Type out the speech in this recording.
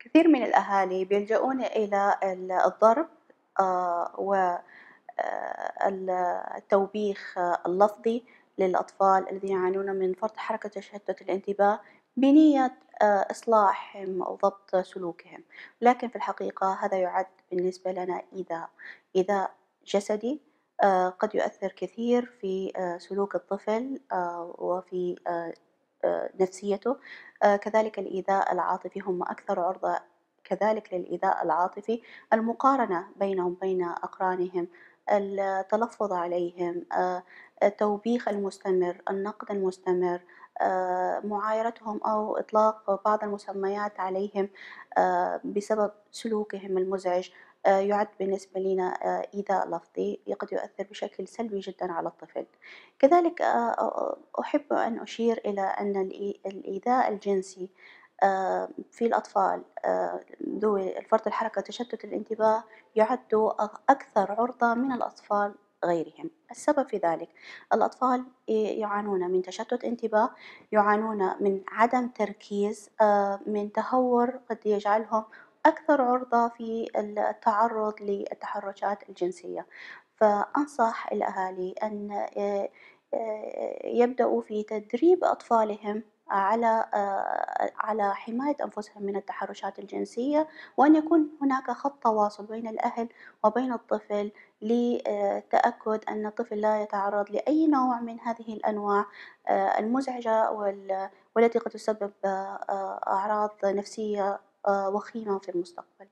كثير من الأهالي بيلجؤون إلى ال الضرب و ال التوبيخ اللفظي للأطفال الذين يعانون من فرط حركة تشتت الانتباه بنية إصلاحهم أو ضبط سلوكهم، لكن في الحقيقة هذا يعد بالنسبة لنا إيذاء، إيذاء جسدي قد يؤثر كثير في سلوك الطفل وفي نفسيته، كذلك الإيذاء العاطفي هم أكثر عرضة كذلك للإيذاء العاطفي، المقارنة بينهم وبين أقرانهم، التلفظ عليهم، التوبيخ المستمر، النقد المستمر، معايرتهم أو إطلاق بعض المسميات عليهم بسبب سلوكهم المزعج. يعد بالنسبة لنا إيذاء لفظي قد يؤثر بشكل سلبي جدًا على الطفل، كذلك أحب أن أشير إلى أن الإيذاء الجنسي في الأطفال ذوي فرط الحركة وتشتت الانتباه يعد أكثر عرضة من الأطفال غيرهم، السبب في ذلك الأطفال يعانون من تشتت انتباه، يعانون من عدم تركيز، من تهور قد يجعلهم أكثر عرضة في التعرض للتحرشات الجنسية، فأنصح الأهالي أن يبدأوا في تدريب أطفالهم على على حماية أنفسهم من التحرشات الجنسية، وأن يكون هناك خط تواصل بين الأهل وبين الطفل لتأكد أن الطفل لا يتعرض لأي نوع من هذه الأنواع المزعجة والتي قد تسبب أعراض نفسية وخيمة في المستقبل.